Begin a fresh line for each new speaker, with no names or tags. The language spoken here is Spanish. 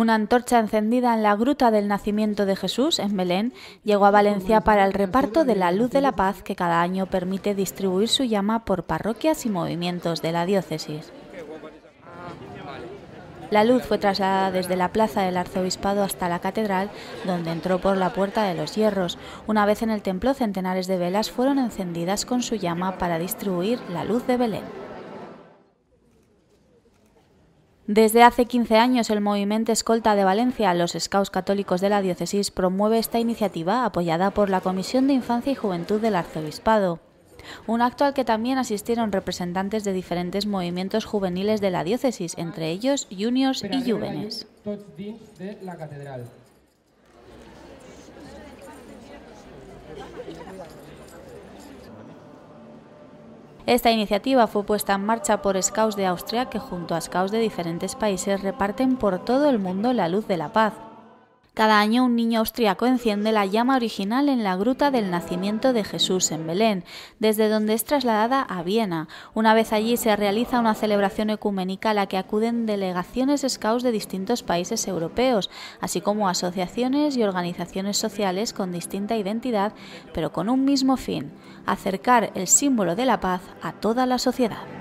Una antorcha encendida en la gruta del nacimiento de Jesús, en Belén, llegó a Valencia para el reparto de la Luz de la Paz que cada año permite distribuir su llama por parroquias y movimientos de la diócesis. La luz fue trasladada desde la plaza del arzobispado hasta la catedral, donde entró por la puerta de los hierros. Una vez en el templo, centenares de velas fueron encendidas con su llama para distribuir la luz de Belén. Desde hace 15 años, el movimiento Escolta de Valencia, los Scouts Católicos de la Diócesis, promueve esta iniciativa apoyada por la Comisión de Infancia y Juventud del Arzobispado. Un acto al que también asistieron representantes de diferentes movimientos juveniles de la diócesis, entre ellos juniors y jóvenes. Esta iniciativa fue puesta en marcha por Scouts de Austria que junto a Scouts de diferentes países reparten por todo el mundo la luz de la paz. Cada año un niño austriaco enciende la llama original en la gruta del nacimiento de Jesús en Belén, desde donde es trasladada a Viena. Una vez allí se realiza una celebración ecuménica a la que acuden delegaciones scouts de distintos países europeos, así como asociaciones y organizaciones sociales con distinta identidad, pero con un mismo fin, acercar el símbolo de la paz a toda la sociedad.